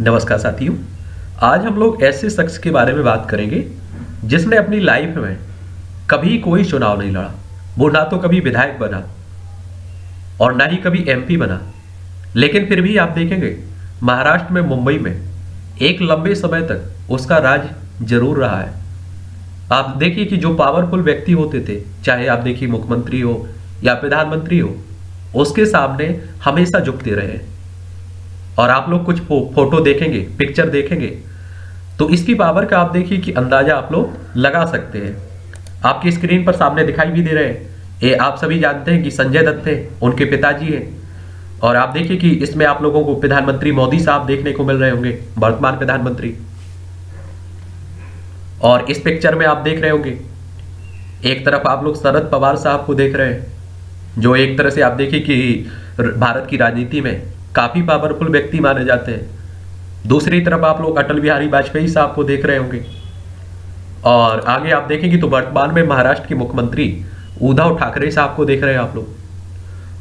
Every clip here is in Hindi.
नमस्कार साथियों, आज हम लोग ऐसे शख्स के बारे में बात करेंगे जिसने अपनी लाइफ में कभी कोई चुनाव नहीं लड़ा। वो ना तो कभी विधायक बना और ना ही कभी एमपी बना। लेकिन फिर भी आप देखेंगे, महाराष्ट्र में मुंबई में एक लंबे समय तक उसका राज ज़रूर रहा है। आप देखिए कि जो पावरफुल व्यक्ति होते थे, चाहे आप देखिए मुख्यमंत्री हो या प्रधानमंत्री हो, उसके सामने हमेशा झुकते रहे। और आप लोग कुछ फ़ोटो देखेंगे पिक्चर देखेंगे। तो इसकी पावर का आप देखिए कि अंदाज़ा आप लोग लगा सकते हैं। आपकी स्क्रीन पर सामने दिखाई भी दे रहे हैं। ये आप सभी जानते हैं कि संजय दत्त थे उनके पिताजी हैं। और आप देखिए कि इसमें आप लोगों को प्रधानमंत्री मोदी साहब देखने को मिल रहे होंगे, वर्तमान प्रधानमंत्री। और इस पिक्चर में आप देख रहे होंगे, एक तरफ़ आप लोग शरद पवार साहब को देख रहे हैं, जो एक तरह से आप देखिए कि भारत की राजनीति में काफ़ी पावरफुल व्यक्ति माने जाते हैं। दूसरी तरफ़ आप लोग अटल बिहारी वाजपेयी साहब को देख रहे होंगे। और आगे आप देखेंगे तो वर्तमान में महाराष्ट्र के मुख्यमंत्री उद्धव ठाकरे साहब को देख रहे हैं आप लोग।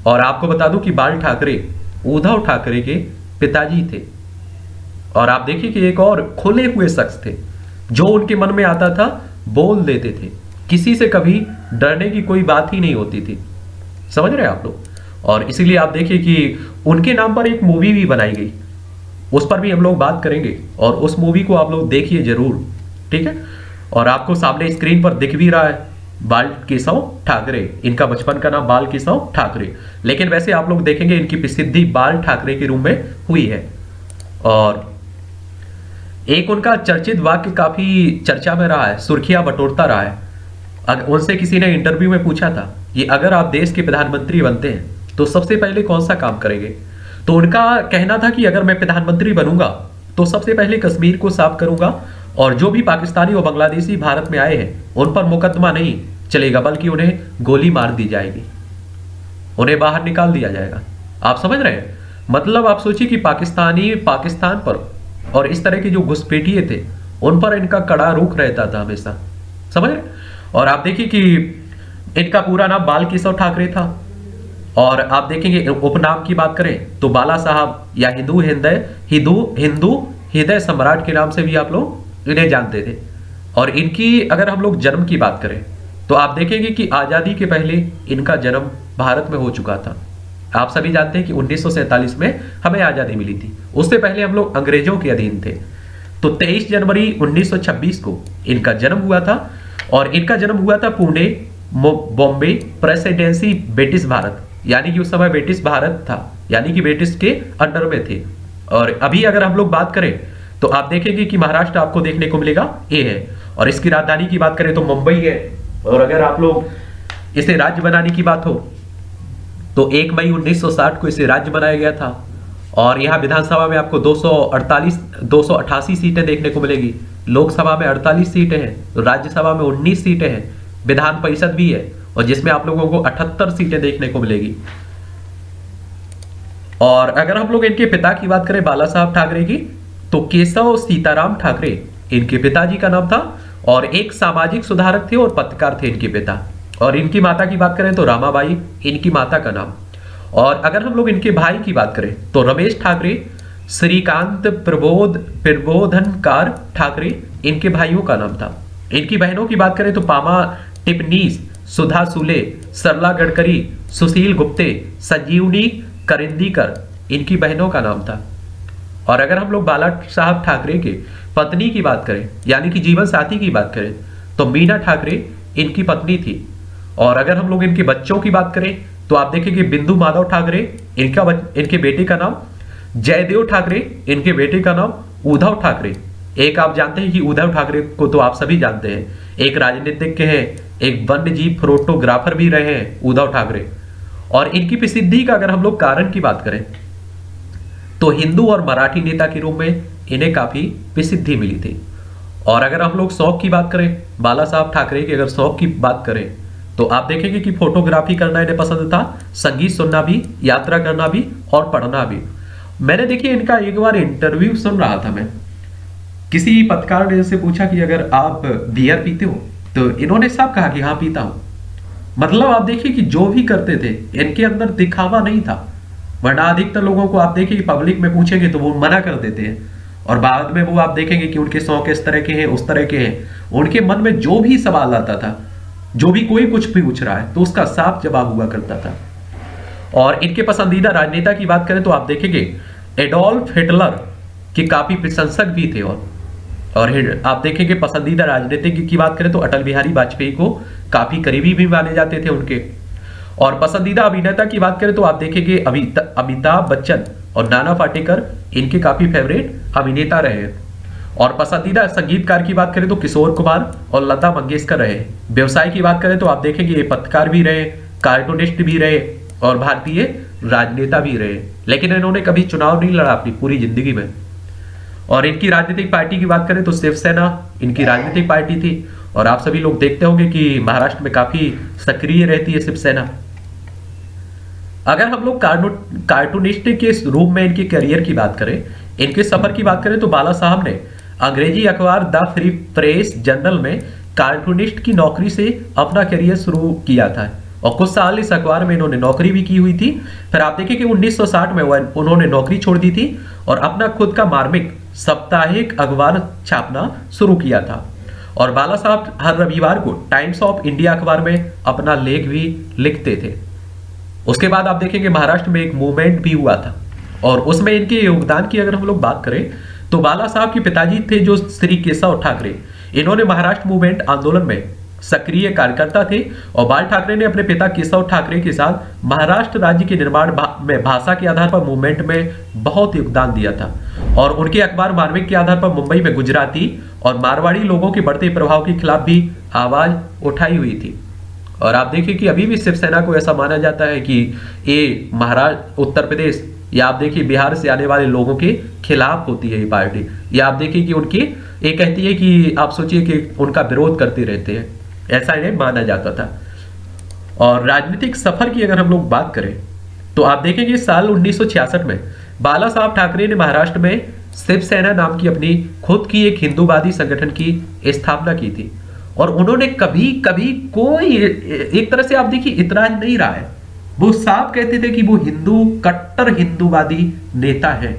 और आपको बता दूँ कि बाल ठाकरे, उद्धव ठाकरे के पिताजी थे। और आप देखिए कि एक और खुले हुए शख्स थे, जो उनके मन में आता था, बोल देते थे। किसी से कभी डरने की कोई बात ही नहीं होती थी। समझ रहे आप लोग? और इसीलिए आप देखिए कि उनके नाम पर एक मूवी भी बनाई गई। उस पर भी हम लोग बात करेंगे और उस मूवी को आप लोग देखिए ज़रूर, ठीक है? और आपको सामने स्क्रीन पर दिख भी रहा है, बाल केशव ठाकरे। इनका बचपन का नाम बाल केशव ठाकरे। लेकिन वैसे आप लोग देखेंगे इनकी प्रसिद्धि बाल ठाकरे के रूप में हुई है। और एक उनका चर्चित वाक्य काफ़ी चर्चा में रहा है, सुर्खियाँ बटोरता रहा है। उनसे किसी ने इंटरव्यू में पूछा था कि अगर आप देश के प्रधानमंत्री बनते हैं तो सबसे पहले कौन सा काम करेंगे? तो उनका कहना था कि अगर मैं प्रधानमंत्री बनूँगा तो सबसे पहले कश्मीर को साफ़ करूँगा और जो भी पाकिस्तानी और बांग्लादेशी भारत में आए हैं, उन पर मुकदमा नहीं चलेगा, बल्कि उन्हें गोली मार दी जाएगी। उन्हें बाहर निकाल दिया जाएगा। आप समझ रहे हैं? मतलब आप सोचिए कि पाकिस्तानी पाकिस्तान पर और इस तरह के जो घुसपैठिए थे, उन पर इनका कड़ा रुख रहता था हमेशा। समझ रहे और आप देखिए कि इनका पूरा नाम बाल केशव ठाकरे था। और आप देखेंगे, उपनाम की बात करें तो बाला साहब या हिंदू हृदय, हिंदू हिंदू हृदय सम्राट के नाम से भी आप लोग इन्हें जानते थे। और इनकी, अगर हम लोग जन्म की बात करें तो आप देखेंगे कि आज़ादी के पहले इनका जन्म भारत में हो चुका था। आप सभी जानते हैं कि उन्नीस सौ सैंतालीस में हमें आज़ादी मिली थी। उससे पहले हम लोग अंग्रेज़ों के अधीन थे। तो 23 जनवरी 1926 को इनका जन्म हुआ था, और इनका जन्म हुआ था Pune Bombay presidency British Bharat. यानी कि उस समय ब्रिटिश भारत था, यानी कि ब्रिटिश के अंडर में थे। और अभी अगर हम लोग बात करें तो आप देखेंगे कि महाराष्ट्र आपको देखने को मिलेगा ए है। और इसकी राजधानी की बात करें तो मुंबई है। और अगर आप लोग इसे राज्य बनाने की बात हो तो 1 मई 1960 को इसे राज्य बनाया गया था। और यहाँ विधानसभा में आपको 248 288 सीटें देखने को मिलेगी। लोकसभा में 48 सीटें हैं तो राज्यसभा में 19 सीटें हैं। विधान परिषद भी है। और जिसमें आप लोगों को 78 सीटें देखने को मिलेगी। और अगर हम लोग इनके पिता की बात करें, बाला साहब ठाकरे की तो केशव सीताराम ठाकरे, इनके पिताजी का नाम था और एक सामाजिक सुधारक थे और पत्रकार थे इनके पिता। और इनकी माता की बात करें तो रामाबाई, इनकी माता का नाम। और अगर हम लोग इनके भाई की बात करें तो रमेश ठाकरे, श्रीकांत प्रबोध, प्रबोधनकार ठाकरे, इनके भाइयों का नाम था। इनकी बहनों की बात करें तो पामा टिपनीस सुधा सुले, सरला गडकरी, सुशील गुप्ते, संजीवनी करिंदीकर, इनकी बहनों का नाम था। और अगर हम लोग बाला साहब ठाकरे के पत्नी की बात करें, यानी कि जीवन साथी की बात करें तो मीना ठाकरे इनकी पत्नी थी। और अगर हम लोग इनके बच्चों की बात करें तो आप देखेंगे बिंदु माधव ठाकरे, इनका इनके बेटे का नाम जयदेव ठाकरे, इनके बेटे का नाम उद्धव ठाकरे। एक आप जानते हैं कि उद्धव ठाकरे को तो आप सभी जानते हैं। एक राजनीतिज्ञ हैं, एक वन्य जीव फोटोग्राफर भी रहे हैं उद्धव ठाकरे। और इनकी प्रसिद्धि का अगर हम लोग कारण की बात करें तो हिंदू और मराठी नेता के रूप में इन्हें काफ़ी प्रसिद्धि मिली थी। और अगर हम लोग शौक की बात करें, बाला साहब ठाकरे की अगर शौक की बात करें तो आप देखेंगे कि फोटोग्राफी करना इन्हें पसंद था, संगीत सुनना भी, यात्रा करना भी और पढ़ना भी। मैंने देखिए इनका एक बार इंटरव्यू सुन रहा था मैं। किसी पत्रकार ने इनसे पूछा कि अगर आप बियर पीते हो तो इन्होंने साफ़ कहा कि हाँ पीता हूँ। मतलब आप देखिए कि जो भी करते थे, इनके अंदर दिखावा नहीं था। वरना अधिकतर लोगों को आप देखिए पब्लिक में पूछेंगे तो वो मना कर देते हैं। और बाद में वो आप देखेंगे कि उनके शौक इस तरह के हैं, उस तरह के हैं। उनके मन में जो भी सवाल आता था, जो भी कोई कुछ भी पूछ रहा है तो उसका साफ़ जवाब हुआ करता था। और इनके पसंदीदा राजनेता की बात करें तो आप देखेंगे, एडोल्फ हिटलर के काफ़ी प्रशंसक भी थे और और आप देखेंगे पसंदीदा राजनीतिज्ञ की बात करें तो अटल बिहारी वाजपेयी को काफ़ी करीबी भी माने जाते थे उनके। और पसंदीदा अभिनेता की बात करें तो आप देखेंगे अमिताभ बच्चन और नाना पाटेकर, इनके काफ़ी फेवरेट अभिनेता रहे। और पसंदीदा संगीतकार की बात करें तो किशोर कुमार और लता मंगेशकर रहे। व्यवसाय की बात करें तो आप देखेंगे ये पत्रकार भी रहे, कार्टूनिस्ट भी रहे और भारतीय राजनेता भी रहे। लेकिन इन्होंने कभी चुनाव नहीं लड़ा अपनी पूरी ज़िंदगी में। और इनकी राजनीतिक पार्टी की बात करें तो शिवसेना इनकी राजनीतिक पार्टी थी। और आप सभी लोग देखते होंगे कि महाराष्ट्र में काफ़ी सक्रिय रहती है शिवसेना। अगर हम लोग कार्टूनिस्ट के रूप में इनके करियर की बात करें, इनके सफ़र की बात करें तो बाला साहब ने अंग्रेज़ी अखबार द फ्री प्रेस जर्नल में कार्टूनिस्ट की नौकरी से अपना करियर शुरू किया था। और कुछ साल इस अखबार में इन्होंने नौकरी भी की हुई थी। फिर आप देखिए कि 1960 में उन्होंने नौकरी छोड़ दी थी और अपना खुद का मार्मिक साप्ताहिक अखबार छापना शुरू किया था। और बाला साहब हर रविवार को टाइम्स ऑफ़ इंडिया अखबार में अपना लेख भी लिखते थे। उसके बाद आप देखेंगे महाराष्ट्र में एक मूवमेंट भी हुआ था। और उसमें इनके योगदान की अगर हम लोग बात करें तो बाला साहब के पिताजी थे जो श्री केशव ठाकरे। इन्होंने महाराष्ट्र मूवमेंट आंदोलन में सक्रिय कार्यकर्ता थे और बाल ठाकरे ने अपने पिता केशव ठाकरे के साथ महाराष्ट्र राज्य के निर्माण में भाषा के आधार पर मूवमेंट में बहुत योगदान दिया था। और उनके अखबार मार्मिक के आधार पर मुंबई में गुजराती और मारवाड़ी लोगों के बढ़ते प्रभाव के खिलाफ भी आवाज़ उठाई हुई थी। और आप देखिए कि अभी भी शिवसेना को ऐसा माना जाता है कि ये महाराष्ट्र उत्तर प्रदेश, या आप देखिए बिहार से आने वाले लोगों के खिलाफ होती है ये पार्टी। या आप देखिए कि उनकी, ये कहती है कि आप सोचिए कि उनका विरोध करते रहते हैं। ऐसा इन्हें माना जाता था। और राजनीतिक सफ़र की अगर हम लोग बात करें तो आप देखेंगे साल 1966 में बाला साहब ठाकरे ने महाराष्ट्र में शिवसेना नाम की अपनी, खुद की एक हिंदूवादी संगठन की स्थापना की थी। और उन्होंने कभी कभी कोई, एक तरह से आप देखिए इतराज नहीं रहा है। वो साफ़ कहते थे कि वो हिंदू, कट्टर हिंदूवादी नेता है।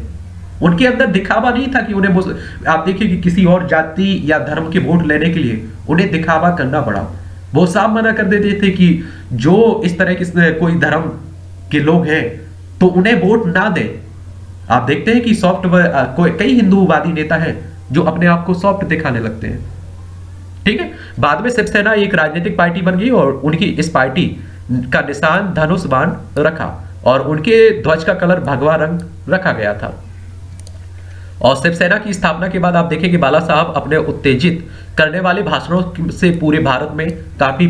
उनके अंदर दिखावा नहीं था कि उन्हें आप देखिए कि किसी और जाति या धर्म के वोट लेने के लिए उन्हें दिखावा करना पड़ा। वो साफ़ मना कर देते थे कि जो इस तरह के कोई धर्म के लोग हैं तो उन्हें वोट ना दे। आप देखते हैं कि सॉफ्ट कोई हिंदूवादी नेता हैं जो अपने आप को सॉफ्ट दिखाने लगते हैं। ठीक है? बाद में शिवसेना एक राजनीतिक पार्टी बन गई और उनकी इस पार्टी का निशान धनुष बाण रखा और उनके ध्वज का कलर भगवा रंग रखा गया था। और शिवसेना की स्थापना के बाद आप देखें कि बाला साहब अपने उत्तेजित करने वाले भाषणों से पूरे भारत में काफ़ी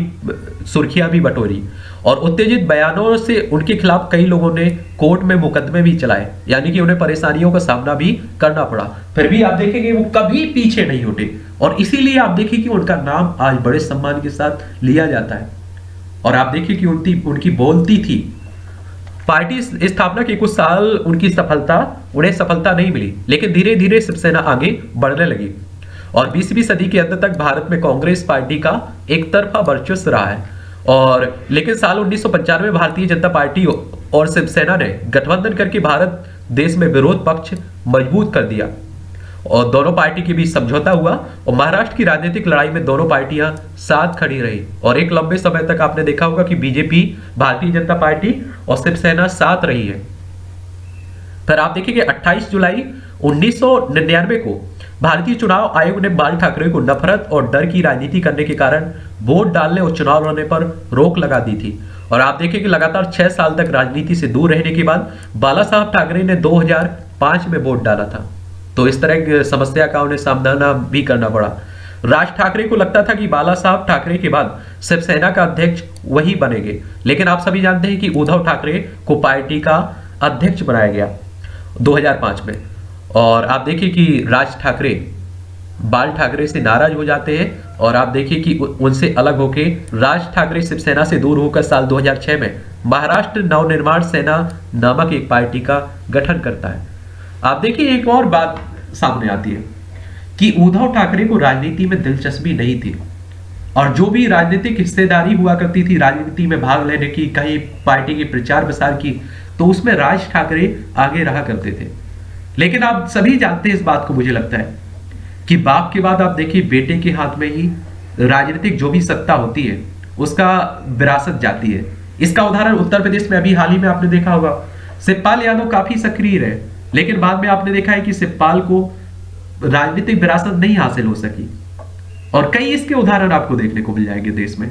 सुर्खियाँ भी बटोरी। और उत्तेजित बयानों से उनके खिलाफ कई लोगों ने कोर्ट में मुकदमे भी चलाए, यानी कि उन्हें परेशानियों का सामना भी करना पड़ा। फिर भी आप देखेंगे वो कभी पीछे नहीं उठे और इसीलिए आप देखिए कि उनका नाम आज बड़े सम्मान के साथ लिया जाता है। और आप देखिए कि उनकी उनकी बोलती थी पार्टी स्थापना के कुछ साल उनकी सफलता, उन्हें सफलता नहीं मिली, लेकिन धीरे धीरे शिवसेना आगे बढ़ने लगी। और बीसवीं सदी के अंत तक भारत में कांग्रेस पार्टी का एक तरफा वर्चस्व रहा है। और, लेकिन साल उन्नीस में भारतीय जनता पार्टी और शिवसेना ने गठबंधन करके भारत देश में विरोध पक्ष मज़बूत कर दिया। और दोनों पार्टी के बीच समझौता हुआ और महाराष्ट्र की राजनीतिक लड़ाई में दोनों पार्टियाँ साथ खड़ी रही। और एक लंबे समय तक आपने देखा होगा कि बीजेपी, भारतीय जनता पार्टी और शिवसेना साथ रही है। फिर आप देखिए 28 जुलाई 1999 को भारतीय चुनाव आयोग ने बाल ठाकरे को नफरत और डर की राजनीति करने के कारण वोट डालने और चुनाव लड़ने पर रोक लगा दी थी। और आप देखिए कि लगातार छह साल तक राजनीति से दूर रहने के बाद बाला साहब ठाकरे ने 2005 में वोट डाला था। तो इस तरह की समस्या का उन्हें सामना भी करना पड़ा। राज ठाकरे को लगता था कि बाला साहब ठाकरे के बाद शिवसेना का अध्यक्ष वही बनेंगे, लेकिन आप सभी जानते हैं कि उद्धव ठाकरे को पार्टी का अध्यक्ष बनाया गया 2005 में। और आप देखिए कि राज ठाकरे, बाल ठाकरे से नाराज़ हो जाते हैं और आप देखिए कि उनसे अलग होकर राज ठाकरे शिवसेना से दूर होकर साल 2006 में महाराष्ट्र नवनिर्माण सेना नामक एक पार्टी का गठन करता है। आप देखिए, एक और बात सामने आती है कि उद्धव ठाकरे को राजनीति में दिलचस्पी नहीं थी। और जो भी राजनीतिक हिस्सेदारी हुआ करती थी, राजनीति में भाग लेने की, कहीं पार्टी की प्रचार प्रसार की तो उसमें राज ठाकरे आगे रहा करते थे। लेकिन आप सभी जानते हैं इस बात को, मुझे लगता है, कि बाप के बाद आप देखिए, बेटे के हाथ में ही राजनीतिक जो भी सत्ता होती है, उसका विरासत जाती है। इसका उदाहरण उत्तर प्रदेश में अभी हाल ही में आपने देखा होगा। शिवपाल यादव काफ़ी सक्रिय रहे। लेकिन बाद में आपने देखा है कि शिवपाल को राजनीतिक विरासत नहीं हासिल हो सकी। और कई इसके उदाहरण आपको देखने को मिल जाएँगे देश में।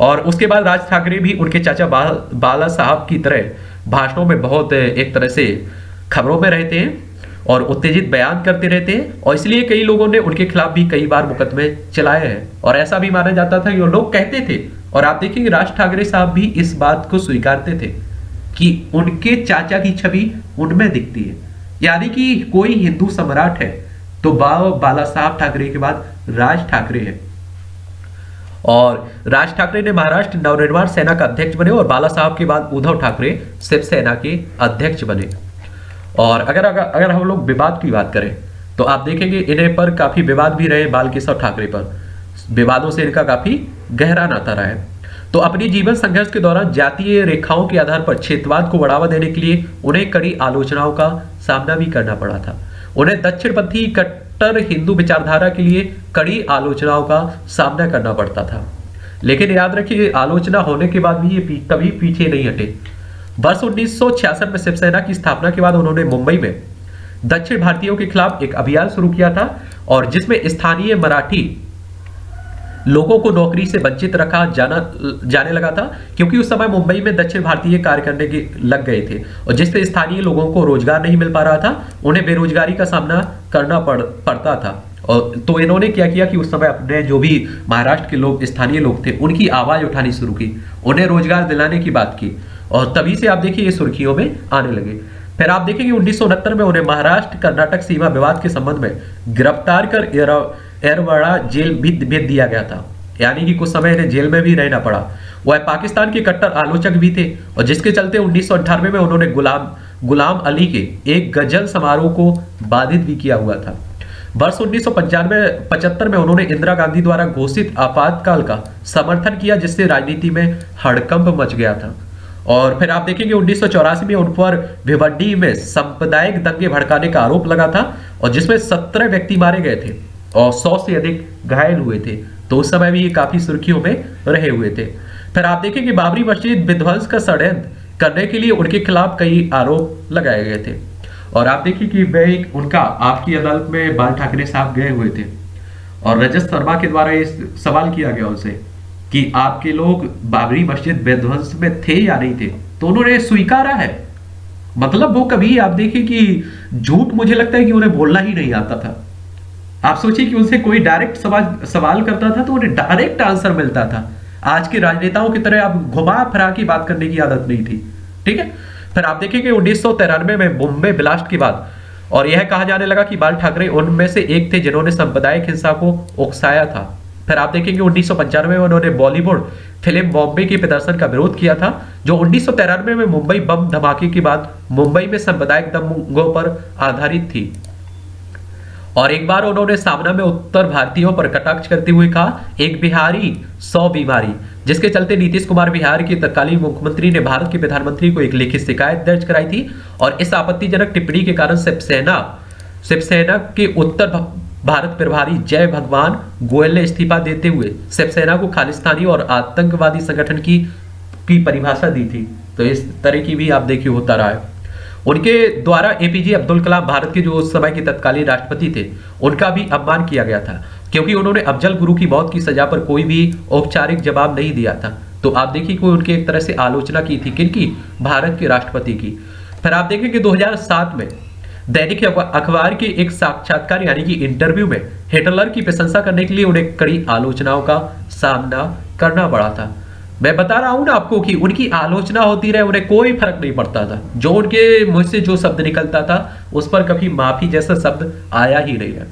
और उसके बाद राज ठाकरे भी उनके चाचा बाला साहब की तरह भाषणों में बहुत एक तरह से खबरों में रहते हैं और उत्तेजित बयान करते रहते हैं। और इसलिए कई लोगों ने उनके खिलाफ भी कई बार मुकदमे चलाए हैं। और ऐसा भी माना जाता था कि वो लोग कहते थे। और आप देखेंगे राज ठाकरे साहब भी इस बात को स्वीकारते थे कि उनके चाचा की छवि उनमें दिखती है। यानी कि कोई हिंदू सम्राट है तो बा बाला साहब ठाकरे के बाद राज ठाकरे है। और राज ठाकरे ने महाराष्ट्र नवनिर्माण सेना का अध्यक्ष बने और बाला साहब के बाद उद्धव ठाकरे शिवसेना के अध्यक्ष बने। और अगर अगर अगर हम लोग विवाद की बात करें तो आप देखेंगे इन्हें पर काफ़ी विवाद भी रहे बाल केशव ठाकरे पर। विवादों से इनका काफ़ी गहरा नाता रहा है। तो अपनी जीवन संघर्ष के दौरान जातीय रेखाओं के आधार पर क्षेत्रवाद को बढ़ावा देने के लिए उन्हें कड़ी आलोचनाओं का सामना भी करना पड़ा था। उन्हें दक्षिणपंथी कट्टर हिंदू विचारधारा के लिए कड़ी आलोचनाओं का सामना करना पड़ता था। लेकिन याद रखिए, आलोचना होने के बाद भी ये कभी पीछे नहीं हटे। वर्ष उन्नीस सौ छियासठ में शिवसेना की स्थापना के बाद उन्होंने मुंबई में दक्षिण भारतीयों के खिलाफ एक अभियान शुरू किया था और जिसमें स्थानीय मराठी लोगों को नौकरी से वंचित रखा जाना, जाने लगा था, क्योंकि उस समय मुंबई में दक्षिण भारतीय कार्य करने के लग गए थे। और जिससे स्थानीय लोगों को रोज़गार नहीं मिल पा रहा था, उन्हें बेरोजगारी का सामना करना पड़, पड़ता था। और तो इन्होंने क्या किया कि उस समय अपने जो भी महाराष्ट्र के लोग, स्थानीय लोग थे, उनकी आवाज़ उठानी शुरू की, उन्हें रोज़गार दिलाने की बात की। और तभी से आप देखिए ये सुर्खियों में आने लगे। फिर आप देखेंगे उन्नीस सौ उनहत्तर में उन्हें महाराष्ट्र कर्नाटक सीमा विवाद के संबंध में गिरफ़्तार कर एरवाड़ा जेल भी भेज दिया गया था। यानी कि कुछ समय इन्हें जेल में भी रहना पड़ा। वह पाकिस्तान के कट्टर आलोचक भी थे और जिसके चलते उन्नीस में उन्होंने गुलाम गुलाम अली के एक गज़ल समारोह को बाधित भी किया हुआ था। वर्ष उन्नीस पचहत्तर में उन्होंने इंदिरा गांधी द्वारा घोषित आपातकाल का समर्थन किया, जिससे राजनीति में हड़कंप मच गया था। और फिर आप देखेंगे उन्नीस में उन पर भिवंडी में सांप्रदायिक दंगे भड़काने का आरोप लगा था और जिसमें सत्रह व्यक्ति मारे गए थे। और सौ से अधिक घायल हुए थे। तो उस समय भी ये काफ़ी सुर्खियों में रहे हुए थे। फिर आप देखें कि बाबरी मस्जिद विध्वंस का षड्यंत्र करने के लिए उनके खिलाफ कई आरोप लगाए गए थे। और आप देखिए कि वह एक, उनका आपकी अदालत में बाल ठाकरे साहब गए हुए थे। और रजत शर्मा के द्वारा ये सवाल किया गया उनसे कि आपके लोग बाबरी मस्जिद विध्वंस में थे या नहीं थे? तो उन्होंने स्वीकारा है। मतलब वो कभी, आप देखिए कि झूठ मुझे लगता है कि उन्हें बोलना ही नहीं आता था। आप सोचिए कि उनसे कोई डायरेक्ट सवाल सवाल करता था तो उन्हें डायरेक्ट आंसर मिलता था। आज के राजनेताओं की तरह आप घुमा फिरा की बात करने की आदत नहीं थी। ठीक है? फिर आप देखेंगे उन्नीस में बॉम्बे ब्लास्ट के बाद, और यह कहा जाने लगा कि बाल ठाकरे उनमें से एक थे जिन्होंने सांप्रदायिक हिंसा को उकसाया था। फिर आप देखेंगे उन्नीस में उन्होंने बॉलीवुड फ़िल्म बॉम्बे के प्रदर्शन का विरोध किया था, जो उन्नीस सौ तिरानवे में मुंबई बम धमाके के बाद मुंबई में सांप्रदायिक दंगों पर आधारित थी। और एक बार उन्होंने सामना में उत्तर भारतीयों पर कटाक्ष करते हुए कहा, एक बिहारी, सौ बीमारी। जिसके चलते नीतीश कुमार बिहार के तत्कालीन मुख्यमंत्री ने भारत के प्रधानमंत्री को एक लिखित शिकायत दर्ज कराई थी और इस आपत्तिजनक टिप्पणी के कारण शिवसेना शिवसेना के उत्तर भारत प्रभारी जय भगवान गोयल ने इस्तीफा देते हुए शिवसेना को खालिस्तानी और आतंकवादी संगठन की की परिभाषा दी थी। तो इस तरह की भी आप देखिए होता रहा है। उनके द्वारा एपीजे अब्दुल कलाम भारत के जो उस समय के तत्कालीन राष्ट्रपति थे, उनका भी अपमान किया गया था, क्योंकि उन्होंने अफजल गुरु की मौत की सजा पर कोई भी औपचारिक जवाब नहीं दिया था। तो आप देखिए कोई उनकी एक तरह से आलोचना की थी किनकी? भारत के राष्ट्रपति की। फिर आप देखें कि 2007 में दैनिक अखबार के एक साक्षात्कार यानी कि इंटरव्यू में हिटलर की प्रशंसा करने के लिए उन्हें कड़ी आलोचनाओं का सामना करना पड़ा था। मैं बता रहा हूँ ना आपको कि उनकी आलोचना होती रहे, उन्हें कोई फ़र्क नहीं पड़ता था। जो उनके मुँह से जो शब्द निकलता था, उस पर कभी माफ़ी जैसा शब्द आया ही नहीं है।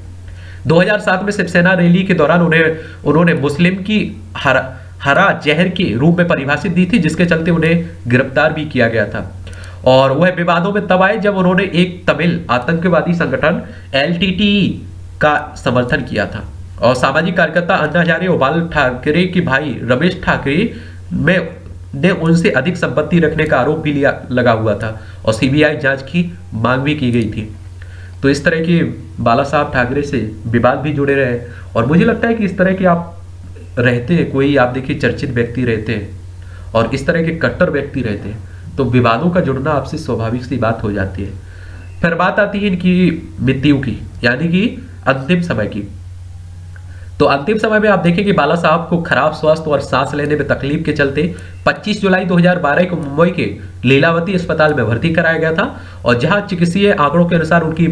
2007 में शिवसेना रैली के दौरान उन्हें, उन्होंने मुस्लिम की हरा हरा जहर के रूप में परिभाषित दी थी, जिसके चलते उन्हें गिरफ़्तार भी किया गया था। और वह विवादों में तब आए जब उन्होंने एक तमिल आतंकवादी संगठन, एलटीटी, का समर्थन किया था। और सामाजिक कार्यकर्ता अन्ना हजारे और ठाकरे के भाई रमेश ठाकरे में ने उनसे अधिक संपत्ति रखने का आरोप भी लिया, लगा हुआ था और सीबीआई जाँच की मांग भी की गई थी। तो इस तरह के बाला साहब ठाकरे से विवाद भी जुड़े रहे और मुझे लगता है कि इस तरह के आप रहते हैं, कोई आप देखिए चर्चित व्यक्ति रहते हैं और इस तरह के कट्टर व्यक्ति रहते हैं तो विवादों का जुड़ना आपसे स्वाभाविक सी बात हो जाती है। फिर बात आती है इनकी मृत्यु की, यानी कि अंतिम समय की। तो अंतिम समय में आप देखें कि बाला साहब को खराब स्वास्थ्य और सांस लेने में तकलीफ़ के चलते 25 जुलाई 2012 को मुंबई के लीलावती अस्पताल में भर्ती कराया गया था और जहाँ चिकित्सीय आंकड़ों के अनुसार उनकी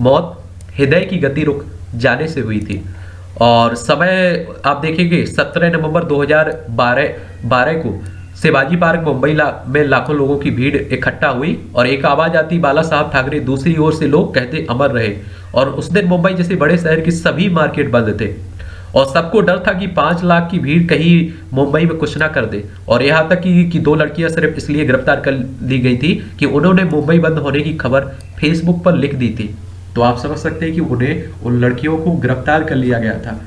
मौत हृदय की गति रुक जाने से हुई थी। और समय आप देखेंगे 17 नवंबर 2012 12 को शिवाजी पार्क मुंबई ला, में लाखों लोगों की भीड़ इकट्ठा हुई और एक आवाज़ आती बाला साहब ठाकरे दूसरी ओर से लोग कहते अमर रहे। और उस दिन मुंबई जैसे बड़े शहर की सभी मार्केट बंद थे। और सबको डर था कि पाँच लाख की भीड़ कहीं मुंबई में कुछ ना कर दे। और यहाँ तक कि, कि दो लड़कियाँ सिर्फ़ इसलिए गिरफ़्तार कर ली गई थी कि उन्होंने मुंबई बंद होने की खबर फेसबुक पर लिख दी थी। तो आप समझ सकते हैं कि उन्हें उन लड़कियों को गिरफ़्तार कर लिया गया था।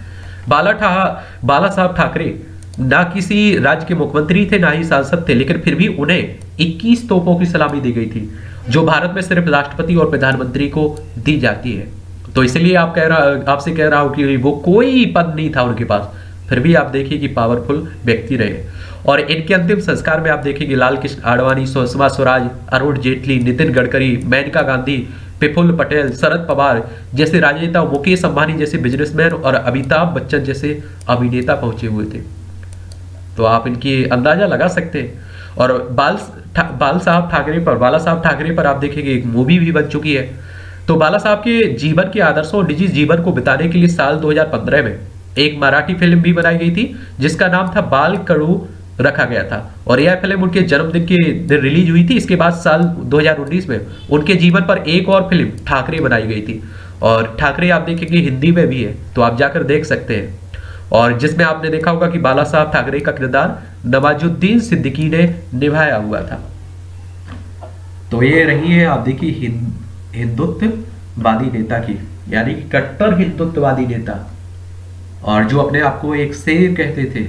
बाला ठा बाला साहब ठाकरे ना किसी राज्य के मुख्यमंत्री थे ना ही सांसद थे लेकिन फिर भी उन्हें 21 तोपों की सलामी दी गई थी। जो भारत में सिर्फ़ राष्ट्रपति और प्रधानमंत्री को दी जाती है। तो इसलिए आप कह रहा, आपसे कह रहा हूँ कि वो कोई पद नहीं था उनके पास। फिर भी आप देखिए कि पावरफुल व्यक्ति रहे। और इनके अंतिम संस्कार में आप देखेंगे लाल कृष्ण आडवाणी, सुषमा स्वराज, अरुण जेटली, नितिन गडकरी, मेनका गांधी प्रफुल्ल पटेल, शरद पवार जैसे राजनेता, मुकेश अंबानी जैसे बिजनेसमैन और अमिताभ बच्चन जैसे अभिनेता पहुँचे हुए थे। तो आप इनकी अंदाज़ा लगा सकते हैं। और बाल बाल साहब ठाकरे पर, बाला साहब ठाकरे पर आप देखेंगे एक मूवी भी बन चुकी है। तो बाला साहब के जीवन के आदर्शों और निजी जीवन को बिताने के लिए साल 2015 में एक मराठी फ़िल्म भी बनाई गई थी, जिसका नाम था बाल कड़ू रखा गया था। और यह फ़िल्म उनके जन्मदिन के दिन रिलीज़ हुई थी, इसके बाद साल 2019 में उनके जीवन पर एक और फ़िल्म ठाकरे बनाई गई थी। और ठाकरे आप देखेंगे हिंदी में भी है तो आप जाकर देख सकते हैं। और जिसमें आपने देखा होगा कि बाला साहब ठाकरे का किरदार नवाजुद्दीन सिद्दीकी ने निभाया हुआ था। तो ये रही है आप देखिए हिंदुत्ववादी नेता की, यानी कि कट्टर हिंदुत्ववादी नेता। और जो अपने आप को एक शेर कहते थे।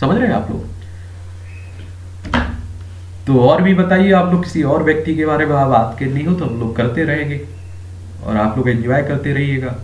समझ रहे हैं आप लोग? तो और भी बताइए आप लोग किसी और व्यक्ति के बारे में बात करनी हो तो हम लोग करते रहेंगे। और आप लोग एंजॉय करते रहिएगा।